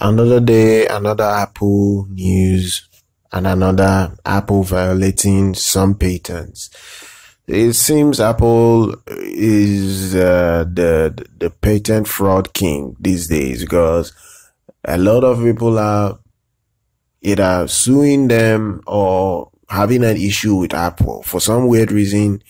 Another day, another Apple news, and another Apple violating some patents. It seems Apple is uh, the the patent fraud king these days because a lot of people are either suing them or having an issue with Apple for some weird reason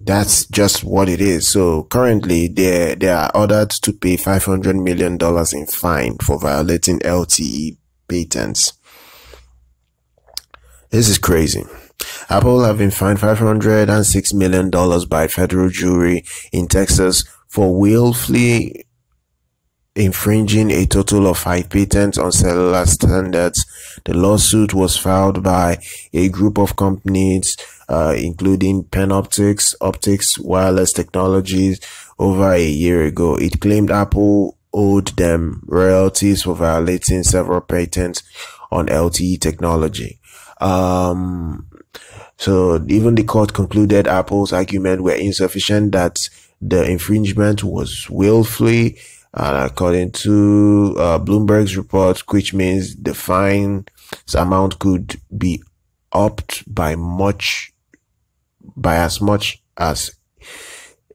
that's just what it is. So currently they they are ordered to pay 500 million dollars in fine for violating LTE patents. This is crazy. Apple have been fined 506 million dollars by federal jury in Texas for willfully infringing a total of five patents on cellular standards. The lawsuit was filed by a group of companies, uh, including PanOptics, Optics Wireless Technologies, over a year ago. It claimed Apple owed them royalties for violating several patents on LTE technology. Um, so even the court concluded Apple's argument were insufficient that the infringement was willfully uh, according to uh, Bloomberg's report, which means the fine amount could be upped by much, by as much as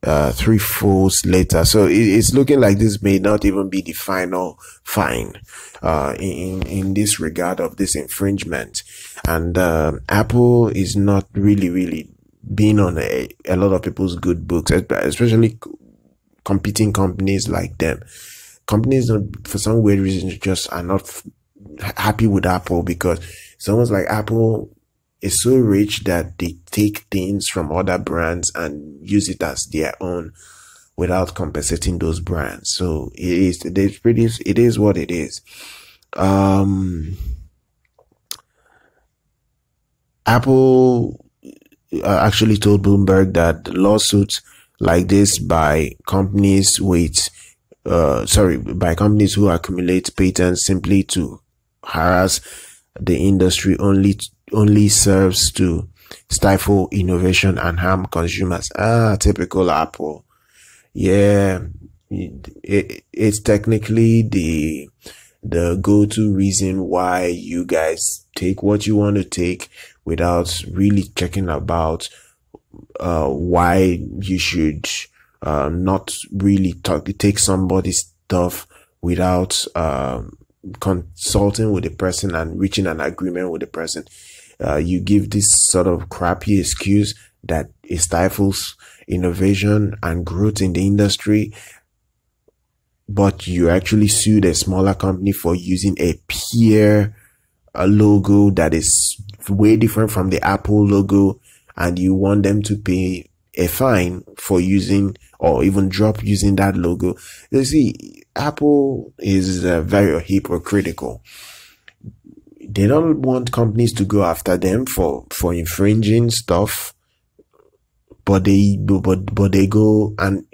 uh, three folds later. So it, it's looking like this may not even be the final fine uh, in in this regard of this infringement. And uh, Apple is not really, really being on a, a lot of people's good books, especially competing companies like them. Companies don't, for some weird reason, just are not happy with Apple because someone's like Apple is so rich that they take things from other brands and use it as their own without compensating those brands. So it is, it is pretty, it is what it is. Um, Apple uh, actually told Bloomberg that lawsuits like this by companies with uh sorry by companies who accumulate patents simply to harass the industry only only serves to stifle innovation and harm consumers. Ah typical apple. Yeah it, it, it's technically the the go-to reason why you guys take what you want to take without really checking about uh, why you should uh, not really talk, take somebody's stuff without um, consulting with the person and reaching an agreement with the person. Uh, you give this sort of crappy excuse that it stifles innovation and growth in the industry, but you actually sued a smaller company for using a peer a logo that is way different from the Apple logo and you want them to pay a fine for using or even drop using that logo. You see, Apple is uh, very hypocritical. They don't want companies to go after them for, for infringing stuff, but they, but, but they go and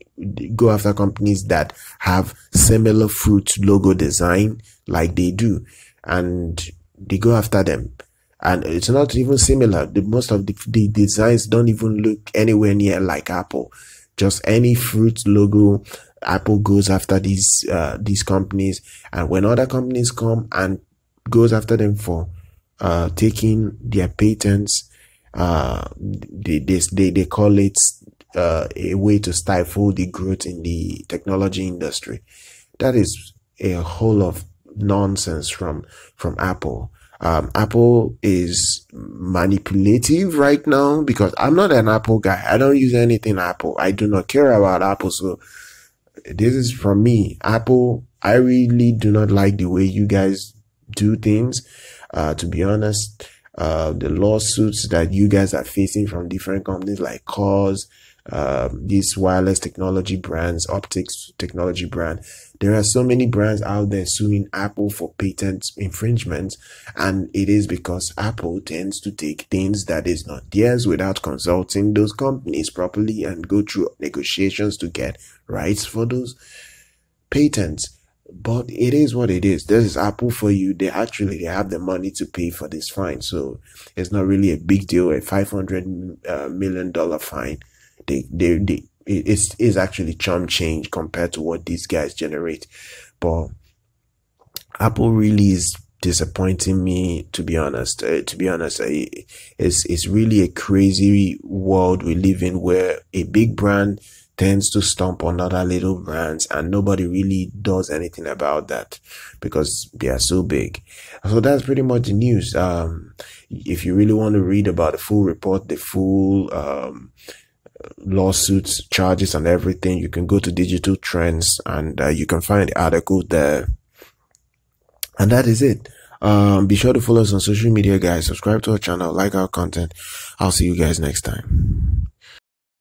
go after companies that have similar fruit logo design like they do. And they go after them and it's not even similar. The most of the, the designs don't even look anywhere near like Apple. Just any fruit logo, Apple goes after these uh, these companies, and when other companies come and goes after them for uh, taking their patents, uh, they, they they call it uh, a way to stifle the growth in the technology industry. That is a whole of nonsense from from Apple um, Apple is manipulative right now because I'm not an Apple guy. I don't use anything Apple. I do not care about Apple. So this is from me. Apple, I really do not like the way you guys do things. Uh, to be honest, uh, the lawsuits that you guys are facing from different companies like Cause, uh, these wireless technology brands, optics technology brand. There are so many brands out there suing Apple for patent infringements, and it is because Apple tends to take things that is not theirs without consulting those companies properly and go through negotiations to get rights for those patents. But it is what it is. This is Apple for you. They actually they have the money to pay for this fine, so it's not really a big deal. A five hundred uh, million dollar fine they they they it's is actually chump change compared to what these guys generate. But Apple really is disappointing me to be honest. Uh, to be honest uh, it's it's really a crazy world we live in where a big brand tends to stomp on other little brands and nobody really does anything about that because they are so big. So that's pretty much the news. Um if you really want to read about the full report the full um lawsuits charges and everything you can go to digital trends and uh, you can find the article there and that is it. Um, be sure to follow us on social media, guys. Subscribe to our channel, like our content. I'll see you guys next time.